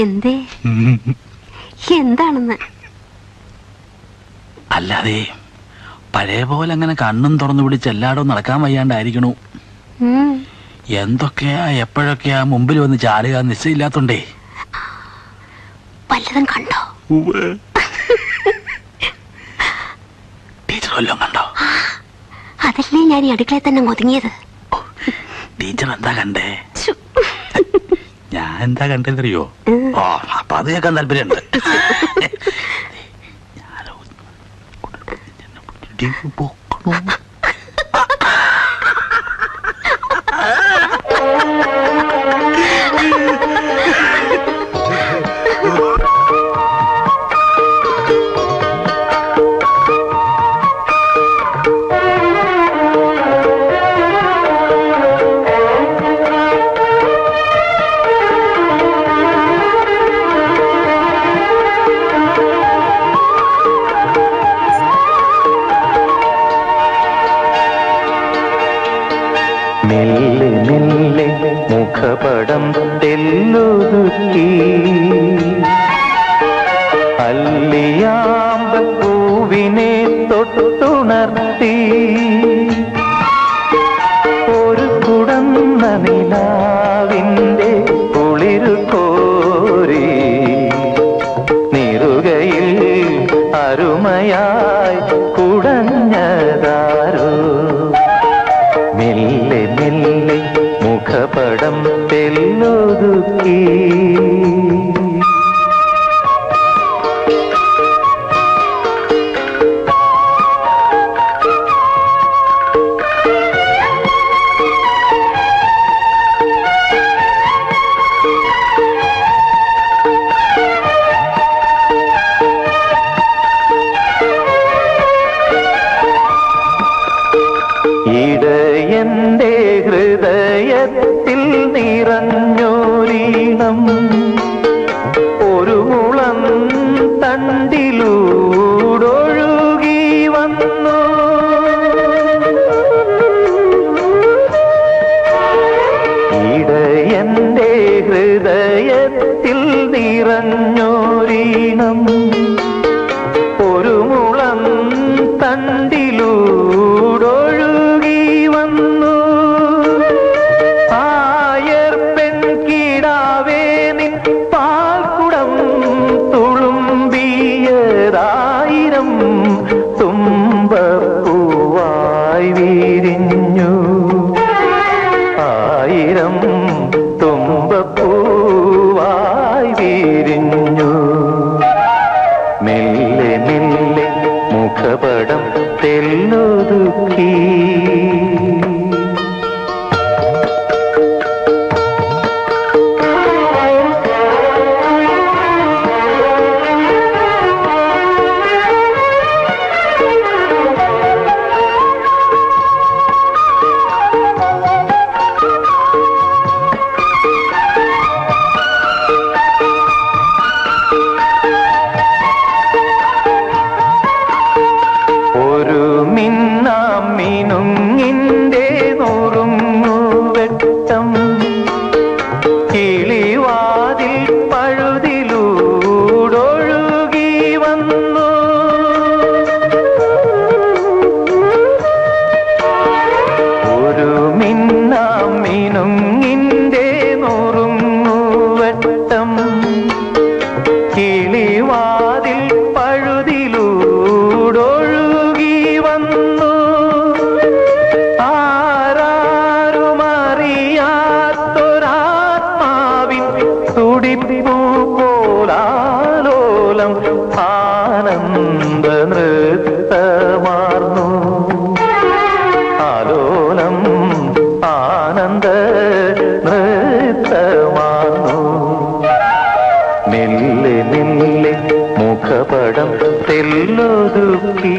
എന്തേ. എന്താണെന്ന്? അല്ലാതെ പഴയ പോലെ അങ്ങനെ കണ്ണും തുറന്നു പിടിച്ച് എല്ലായിടവും നടക്കാൻ വയ്യാണ്ടായിരിക്കണു. എന്തൊക്കെയാ എപ്പോഴൊക്കെയാ മുമ്പിൽ വന്ന് ചാടുക നിശ്ചയില്ലാത്തോണ്ടേ വല്ലതും കണ്ടോ? ടീച്ചർ വല്ലതും കണ്ടോ? അതല്ലേ ഞാൻ ഈ അടുക്കളയിൽ തന്നെ ഒതുങ്ങിയത്. ടീച്ചർ എന്താ കണ്ടേ. ഞാൻ എന്താ കണ്ടെന്നറിയോ. ഓ അപ്പൊ അത് കേൾക്കാൻ താല്പര്യമുണ്ട്. ഞാനോ മെല്ലെ മെല്ലെ മുഖപടം തെല്ലൊതുക്കി അല്ലിയാമ്പ പൂവിനെ തൊട്ടുണർത്തി. மனம் തുളുമ്പിയതായിരം തുമ്പപ്പൂവായി വിരിഞ്ഞു. ആയിരം തുമ്പപ്പൂവായി വിരിഞ്ഞു. മെല്ലെ മെല്ലെ മുഖപടം തെല്ലൊതുക്കി. മെല്ലെ മെല്ലെ മുഖപടം തെല്ലൊതുക്കി.